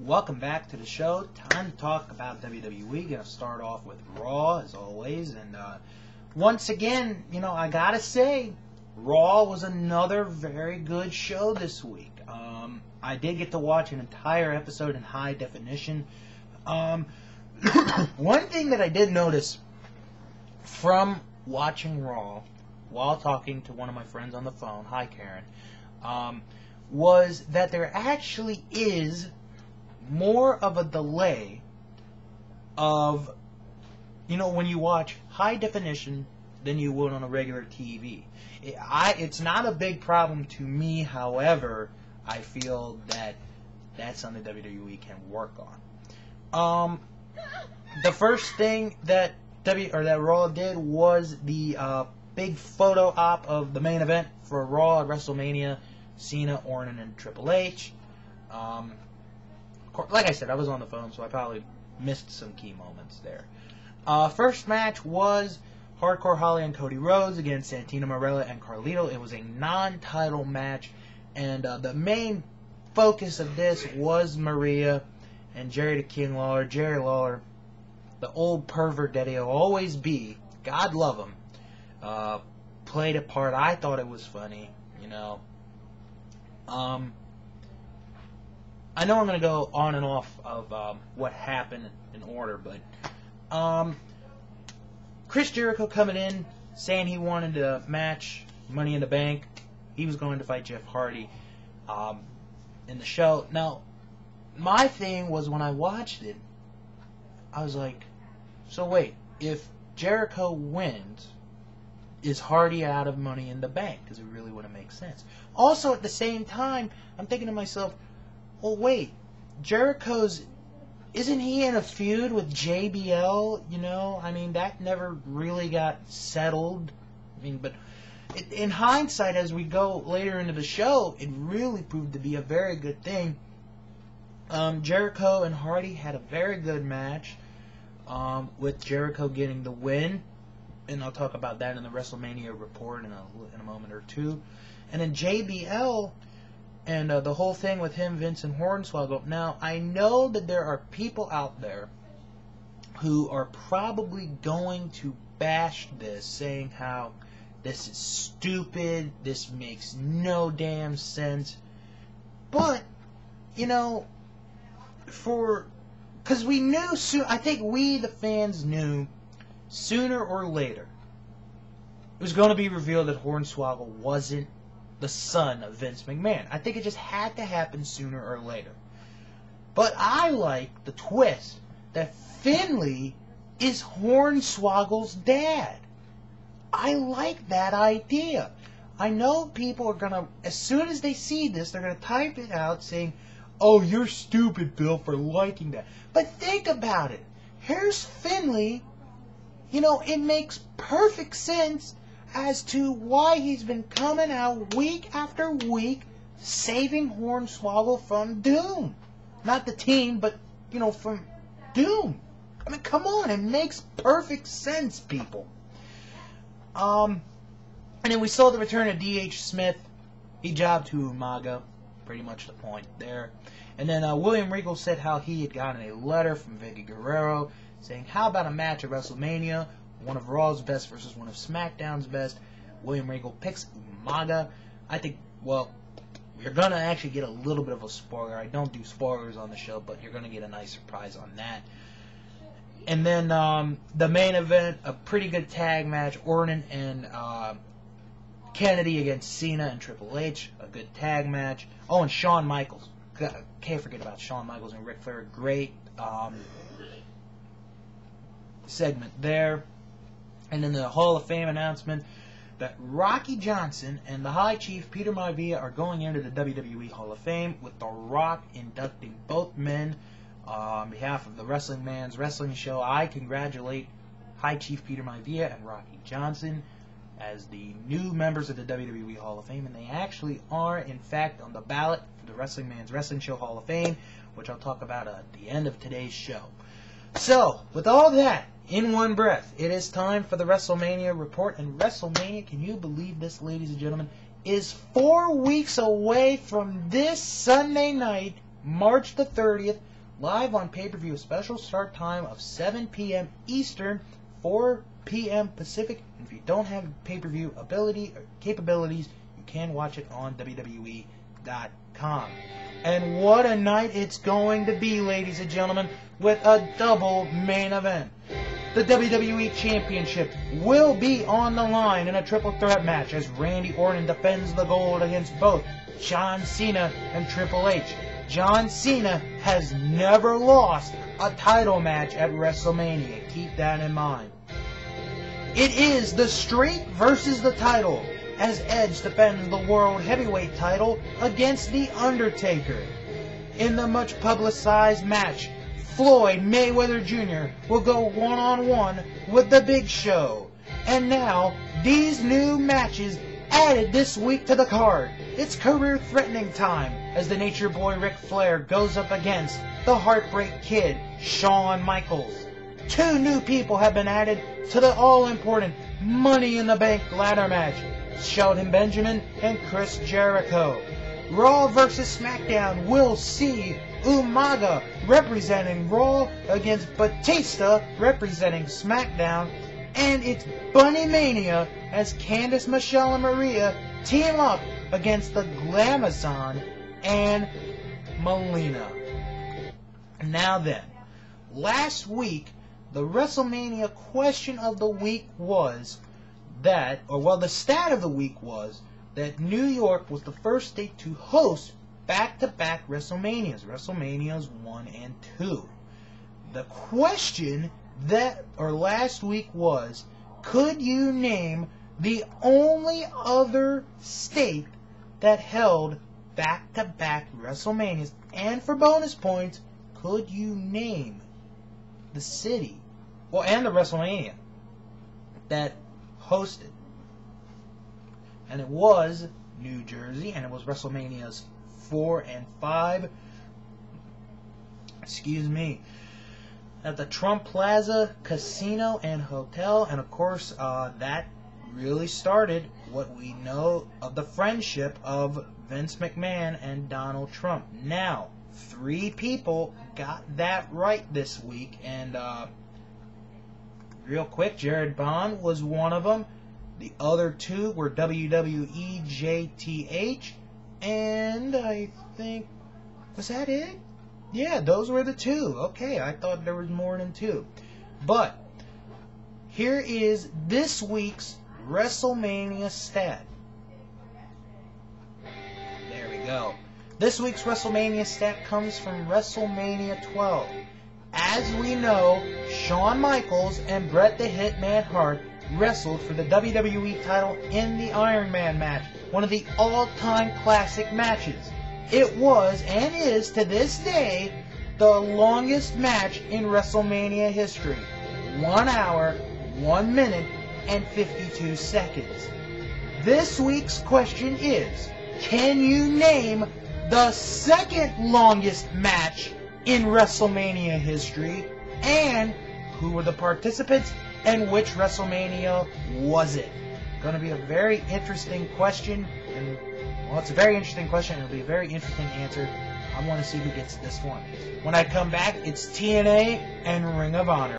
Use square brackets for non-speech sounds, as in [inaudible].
Welcome back to the show. Time to talk about WWE. Gonna start off with Raw as always, and uh, once again, you know, I gotta say, Raw was another very good show this week. Um, I did get to watch an entire episode in high definition. Um, [coughs] one thing that I did notice from watching Raw while talking to one of my friends on the phone, hi Karen, um, was that there actually is more of a delay of, you know, when you watch high definition than you would on a regular TV. It, I, it's not a big problem to me, however, I feel that that's something WWE can work on. Um, the first thing that W or that Raw did was the uh, big photo op of the main event for Raw at WrestleMania: Cena, Orton, and Triple H. Um, like I said, I was on the phone, so I probably missed some key moments there. Uh, first match was Hardcore Holly and Cody Rhodes against Santino Marella and Carlito. It was a non-title match, and uh, the main focus of this was Maria and Jerry the King Lawler. Jerry Lawler, the old pervert that he'll always be. God love him. Uh, played a part. I thought it was funny. You know. Um, I know I'm going to go on and off of um, what happened in order, but um, Chris Jericho coming in saying he wanted to match Money in the Bank. He was going to fight Jeff Hardy um, in the show. Now, my thing was when I watched it, I was like, so wait, if Jericho wins, is Hardy out of Money in the Bank? Because it really wouldn't make sense. Also, at the same time, I'm thinking to myself, well, wait, Jericho's isn't he in a feud with JBL? You know, I mean that never really got settled. I mean, but in hindsight, as we go later into the show, it really proved to be a very good thing. Um, Jericho and Hardy had a very good match, um, with Jericho getting the win, and I'll talk about that in the WrestleMania report in a in a moment or two. And then JBL and uh, the whole thing with him, Vincent Hornswoggle. Now, I know that there are people out there who are probably going to bash this, saying how this is stupid, this makes no damn sense. But, you know, for. Because we knew soon, I think we, the fans, knew sooner or later it was going to be revealed that Hornswoggle wasn't the son of Vince McMahon. I think it just had to happen sooner or later. But I like the twist that Finley is Hornswoggle's dad. I like that idea. I know people are gonna, as soon as they see this, they're gonna type it out saying, "Oh, you're stupid, Bill, for liking that." But think about it. Here's Finley. You know, it makes perfect sense as to why he's been coming out week after week saving Hornswoggle from doom. Not the team, but, you know, from doom. I mean, come on, it makes perfect sense, people. Um, and then we saw the return of D.H. Smith. He jobbed to Umaga, pretty much the point there. And then uh, William Regal said how he had gotten a letter from Vickie Guerrero saying, how about a match at WrestleMania one of Raw's best versus one of SmackDown's best. William Regal picks Umaga. I think, well, you're going to actually get a little bit of a spoiler. I don't do spoilers on the show, but you're going to get a nice surprise on that. And then um, the main event, a pretty good tag match. Orton and uh, Kennedy against Cena and Triple H, a good tag match. Oh, and Shawn Michaels. Can't forget about Shawn Michaels and Ric Flair. Great um, segment there. And then the Hall of Fame announcement that Rocky Johnson and the High Chief Peter Maivia are going into the WWE Hall of Fame, with The Rock inducting both men. Uh, on behalf of the Wrestling Man's Wrestling Show, I congratulate High Chief Peter Maivia and Rocky Johnson as the new members of the WWE Hall of Fame, and they actually are, in fact, on the ballot for the Wrestling Man's Wrestling Show Hall of Fame, which I'll talk about at the end of today's show. So, with all that, in one breath. It is time for the WrestleMania report, and WrestleMania, can you believe this, ladies and gentlemen, is four weeks away from this Sunday night March the 30th, live on pay-per-view. Special start time of 7 p.m. Eastern, 4 p.m. Pacific. And if you don't have pay-per-view ability or capabilities, you can watch it on WWE.com. And what a night it's going to be, ladies and gentlemen, with a double main event. The WWE Championship will be on the line in a triple threat match as Randy Orton defends the gold against both John Cena and Triple H. John Cena has never lost a title match at WrestleMania. Keep that in mind. It is the streak versus the title as Edge defends the World Heavyweight title against The Undertaker. In the much publicized match, Floyd Mayweather Jr. will go one on one with The Big Show. And now, these new matches added this week to the card. It's career threatening time as the Nature Boy Ric Flair goes up against the Heartbreak Kid, Shawn Michaels. Two new people have been added to the all important Money in the Bank ladder match Shelton Benjamin and Chris Jericho. Raw vs. SmackDown will see Umaga representing Raw against Batista representing SmackDown. And it's Bunny Mania as Candice, Michelle, and Maria team up against the Glamazon and Melina. Now then, last week, the WrestleMania question of the week was that, or well, the stat of the week was that New York was the first state to host back-to-back WrestleManias, WrestleManias 1 and 2. The question that, or last week was, could you name the only other state that held back-to-back WrestleManias? And for bonus points, could you name the city, well, and the WrestleMania that hosted? And it was New Jersey, and it was WrestleManias 4 and 5. Excuse me. At the Trump Plaza Casino and Hotel, and of course, uh, that really started what we know of the friendship of Vince McMahon and Donald Trump. Now, three people got that right this week, and uh, real quick, Jared Bond was one of them. The other two were WWE JTH, and I think was that it? Yeah, those were the two. Okay, I thought there was more than two. But here is this week's WrestleMania stat. There we go. This week's WrestleMania stat comes from WrestleMania 12. As we know, Shawn Michaels and Bret the Hitman Hart wrestled for the WWE title in the Iron Man match, one of the all-time classic matches. It was and is to this day the longest match in WrestleMania history. One hour, one minute, and 52 seconds. This week's question is, can you name the second longest match in WrestleMania history? And who were the participants and which WrestleMania was it? Going to be a very interesting question, and well, it's a very interesting question. It'll be a very interesting answer. I want to see who gets this one. When I come back, it's TNA and Ring of Honor.